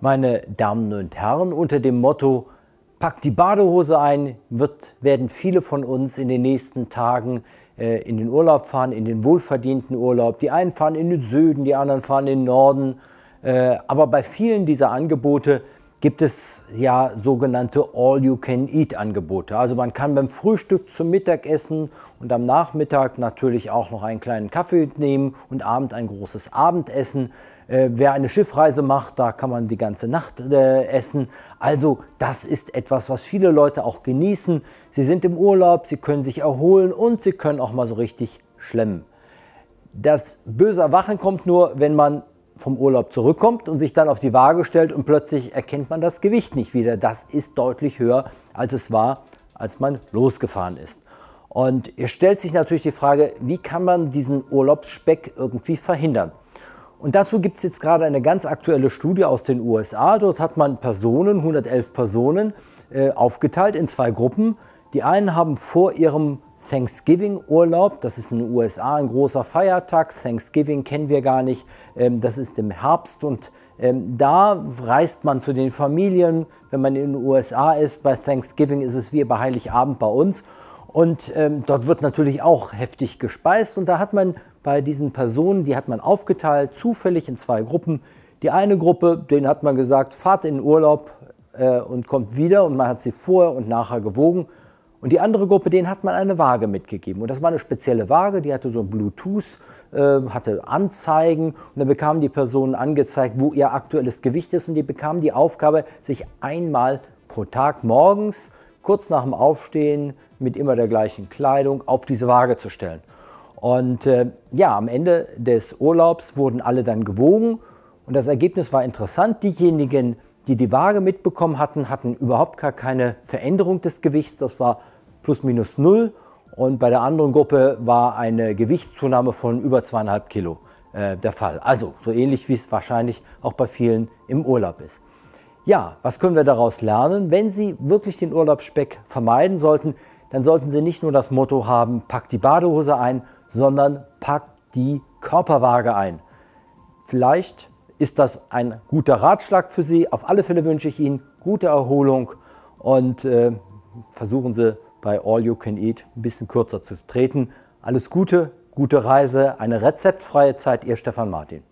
Meine Damen und Herren, unter dem Motto Packt die Badehose ein, wird, werden viele von uns in den nächsten Tagen äh, in den Urlaub fahren, in den wohlverdienten Urlaub. Die einen fahren in den Süden, die anderen fahren in den Norden. Äh, aber bei vielen dieser Angebote gibt es ja sogenannte All-You-Can-Eat-Angebote. Also man kann beim Frühstück zum Mittagessen und am Nachmittag natürlich auch noch einen kleinen Kaffee nehmen und abend ein großes Abendessen. Äh, wer eine Schiffreise macht, da kann man die ganze Nacht äh, essen. Also das ist etwas, was viele Leute auch genießen. Sie sind im Urlaub, sie können sich erholen und sie können auch mal so richtig schlemmen. Das böse Erwachen kommt nur, wenn man vom Urlaub zurückkommt und sich dann auf die Waage stellt und plötzlich erkennt man das Gewicht nicht wieder. Das ist deutlich höher, als es war, als man losgefahren ist. Und ihr stellt sich natürlich die Frage, wie kann man diesen Urlaubsspeck irgendwie verhindern? Und dazu gibt es jetzt gerade eine ganz aktuelle Studie aus den USA. Dort hat man Personen, 111 Personen, äh, aufgeteilt in zwei Gruppen. Die einen haben vor ihrem Thanksgiving-Urlaub, das ist in den USA ein großer Feiertag, Thanksgiving kennen wir gar nicht, ähm, das ist im Herbst und ähm, da reist man zu den Familien, wenn man in den USA ist, bei Thanksgiving ist es wie bei Heiligabend bei uns und ähm, dort wird natürlich auch heftig gespeist und da hat man bei diesen Personen, die hat man aufgeteilt, zufällig in zwei Gruppen. Die eine Gruppe, denen hat man gesagt, fahrt in den Urlaub äh, und kommt wieder und man hat sie vorher und nachher gewogen. Und die andere Gruppe, denen hat man eine Waage mitgegeben. Und das war eine spezielle Waage, die hatte so ein Bluetooth, äh, hatte Anzeigen. Und dann bekamen die Personen angezeigt, wo ihr aktuelles Gewicht ist. Und die bekamen die Aufgabe, sich einmal pro Tag morgens, kurz nach dem Aufstehen, mit immer der gleichen Kleidung auf diese Waage zu stellen. Und äh, ja, am Ende des Urlaubs wurden alle dann gewogen. Und das Ergebnis war interessant. Diejenigen, die die Waage mitbekommen hatten, hatten überhaupt gar keine Veränderung des Gewichts. Das war plus minus null. Und bei der anderen Gruppe war eine Gewichtszunahme von über zweieinhalb Kilo äh, der Fall. Also so ähnlich wie es wahrscheinlich auch bei vielen im Urlaub ist. Ja, was können wir daraus lernen? Wenn Sie wirklich den Urlaubsspeck vermeiden sollten, dann sollten Sie nicht nur das Motto haben, pack die Badehose ein, sondern pack die Körperwaage ein. Vielleicht ist das ein guter Ratschlag für Sie. Auf alle Fälle wünsche ich Ihnen gute Erholung und äh, versuchen Sie bei All You Can Eat ein bisschen kürzer zu treten. Alles Gute, gute Reise, eine rezeptfreie Zeit, Ihr Stefan Martin.